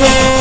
Yeah.